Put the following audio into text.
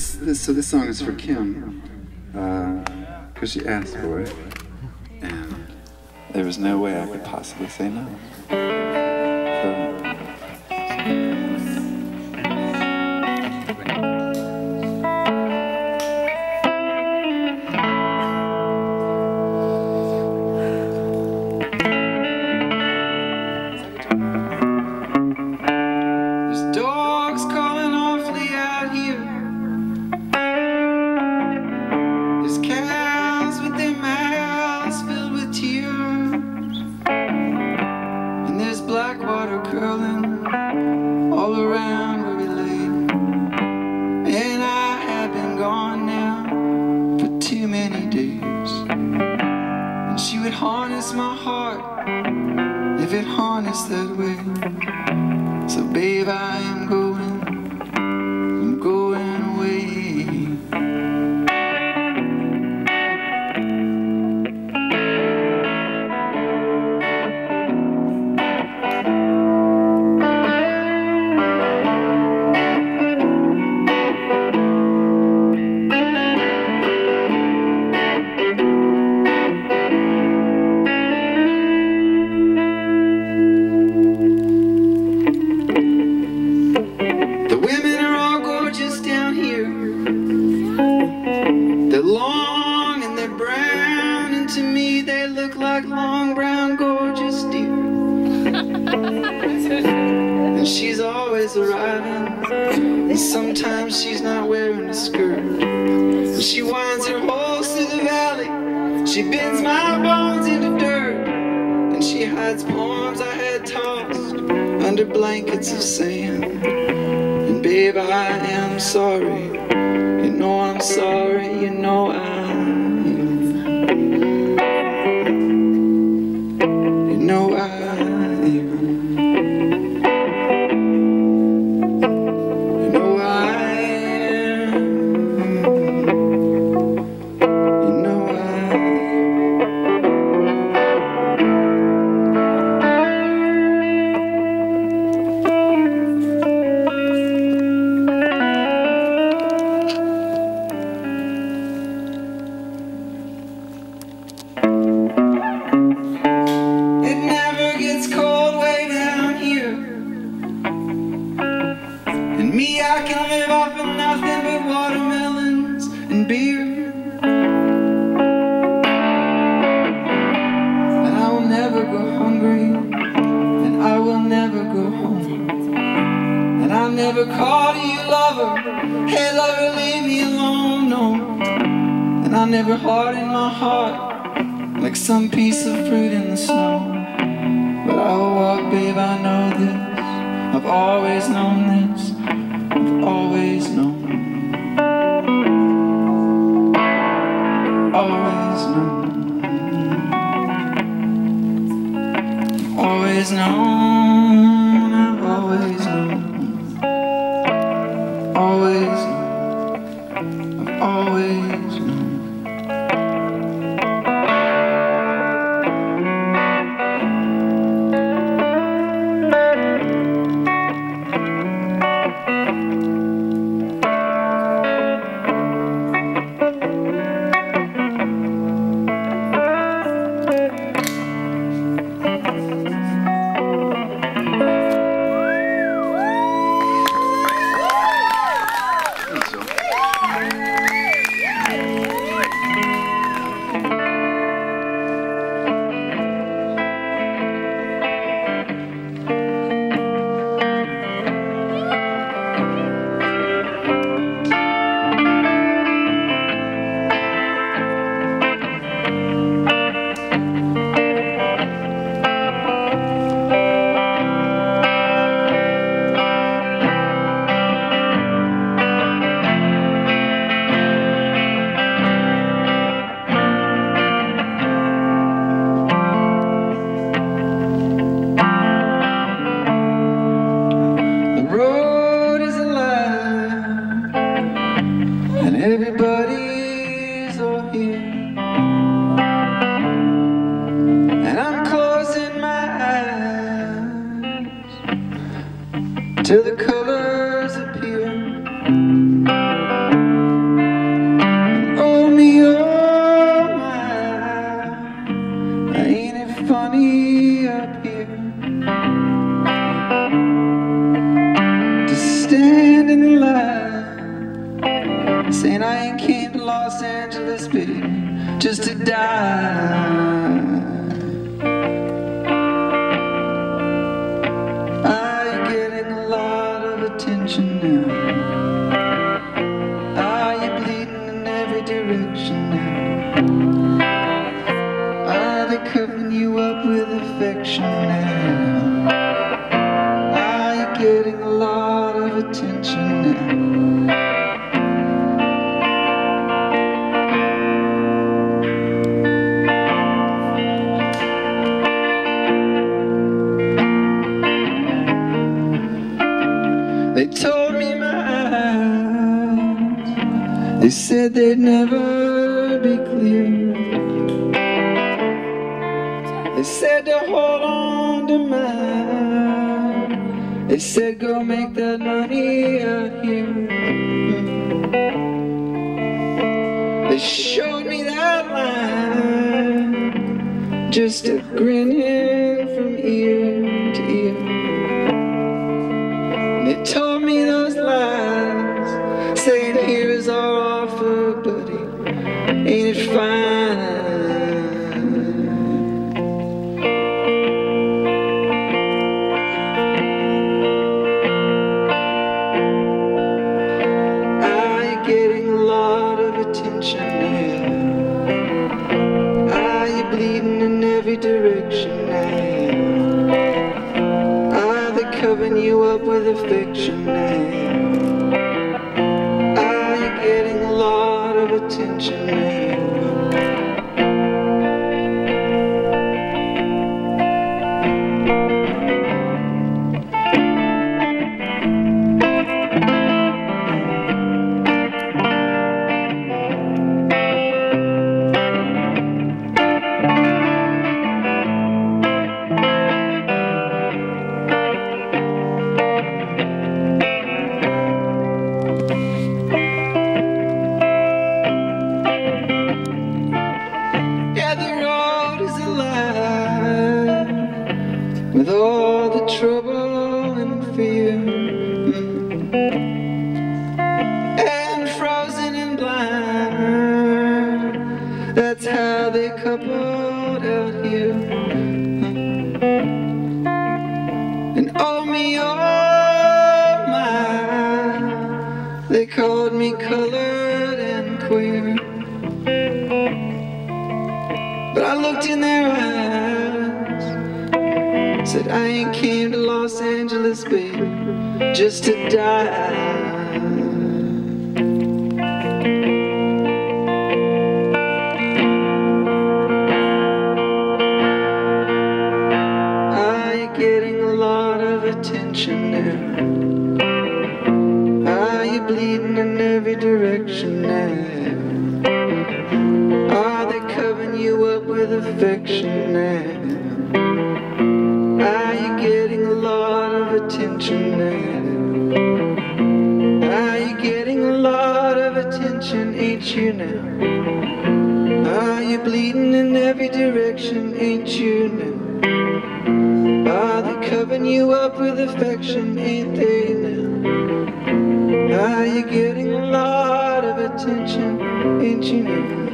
This this, so this song is for Kim, uh, because she asked for it, and there was no way I could possibly say no. Black water curling all around where we lay. And I have been gone now for too many days. And she would harness my heart if it harnessed that way. So babe, I sometimes she's not wearing a skirt. She winds her holes through the valley. She bends my bones into dirt, and she hides poems I had tossed under blankets of sand. And babe, I am sorry. You know I'm sorry. You know I And I'll never my heart like some piece of fruit in the snow. But I will walk, babe, I know this. I've always known this. I've always known. Always known. Always known. till the colors appear. Oh my, ain't it funny up here? To stand in the line, saying I ain't came to Los Angeles, baby, just to die. Affection now? Are you getting a lot of attention now? They told me my eyes They said they'd never They said to hold on to mine. They said go make that money out here. They showed me that line. Just a grinning. from with all the trouble and fear, and frozen and blind. That's how they coupled out here. And oh me, oh my, they called me colored and queer. But I looked in their Said I ain't came to Los Angeles, baby Just to die Are you getting a lot of attention now? Are you bleeding in every direction now? Are they covering you up with affection now? Attention now? Are you getting a lot of attention, ain't you now? Are you bleeding in every direction, ain't you now? Are they covering you up with affection, ain't they now? Are you getting a lot of attention, ain't you now?